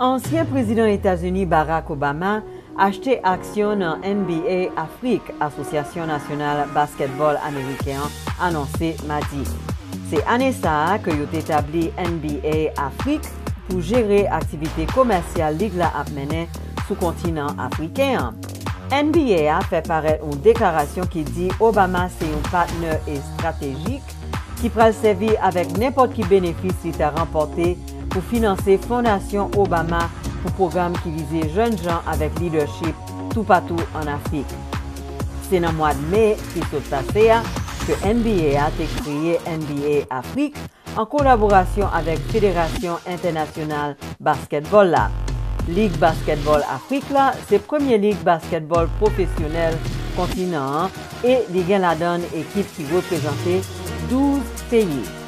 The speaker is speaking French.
Ansyen prezident Etats-Unis Barack Obama achete aksyon nan NBA Afrik, Asosyasyon Nasyonal Basketbol Ameriken, anonsi madi. Se ane sa ke yot etabli NBA Afrik pou jere aktivite komersyal lig la apmene sou kontinant Afriken. NBA a fe paret un deklarasyon ki di Obama se yon patner e strategik ki pral sevi avek nepot ki benefis li te remporte pou finanse Fondasyon Obama pou program ki vize jen jan avek leadership tou patou an Afrik. Se nan mwad me ki sot pase a, ke NBA a te kriye NBA Afrik an kolaborasyon avek Federasyon Internasyonal Basketbol la. Lig Basketbol Afrik la, se premier lig basketbol profesyonel kontinant e li gen la don ekip ki reprezenti 12 peyi.